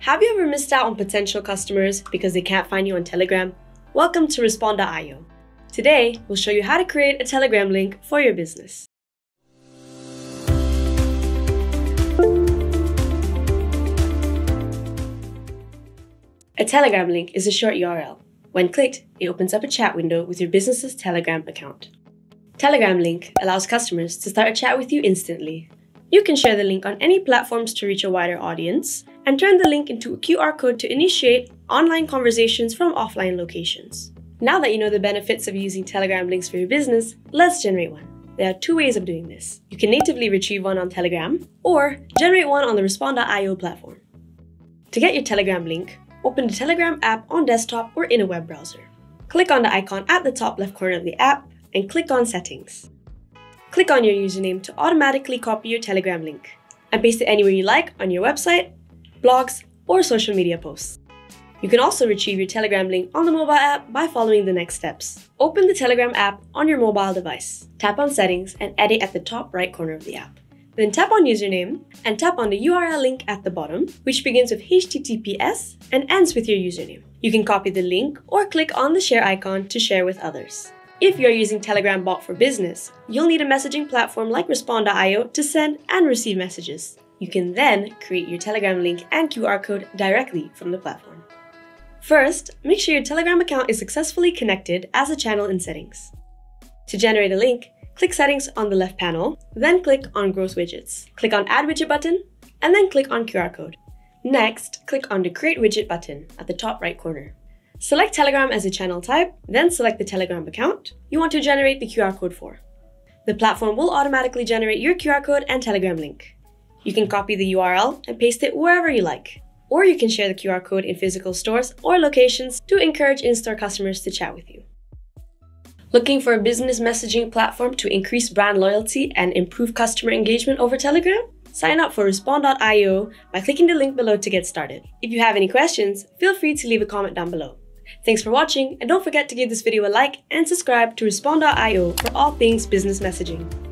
Have you ever missed out on potential customers because they can't find you on Telegram? Welcome to Respond.io. Today, we'll show you how to create a Telegram link for your business. A Telegram link is a short URL. When clicked, it opens up a chat window with your business's Telegram account. Telegram link allows customers to start a chat with you instantly. You can share the link on any platforms to reach a wider audience and turn the link into a QR code to initiate online conversations from offline locations. Now that you know the benefits of using Telegram links for your business, let's generate one. There are two ways of doing this. You can natively retrieve one on Telegram or generate one on the Respond.io platform. To get your Telegram link, open the Telegram app on desktop or in a web browser. Click on the icon at the top left corner of the app and click on Settings. Click on your username to automatically copy your Telegram link and paste it anywhere you like on your website, blogs, or social media posts. You can also retrieve your Telegram link on the mobile app by following the next steps. Open the Telegram app on your mobile device. Tap on Settings and edit at the top right corner of the app. Then tap on Username and tap on the URL link at the bottom, which begins with HTTPS and ends with your username. You can copy the link or click on the share icon to share with others. If you're using Telegram Bot for business, you'll need a messaging platform like Respond.io to send and receive messages. You can then create your Telegram link and QR code directly from the platform. First, make sure your Telegram account is successfully connected as a channel in settings. To generate a link, click Settings on the left panel, then click on Growth Widgets. Click on Add Widget button, and then click on QR code. Next, click on the Create Widget button at the top right corner. Select Telegram as a channel type, then select the Telegram account you want to generate the QR code for. The platform will automatically generate your QR code and Telegram link. You can copy the URL and paste it wherever you like. Or you can share the QR code in physical stores or locations to encourage in store customers to chat with you. Looking for a business messaging platform to increase brand loyalty and improve customer engagement over Telegram? Sign up for Respond.io by clicking the link below to get started. If you have any questions, feel free to leave a comment down below. Thanks for watching and don't forget to give this video a like and subscribe to Respond.io for all things business messaging.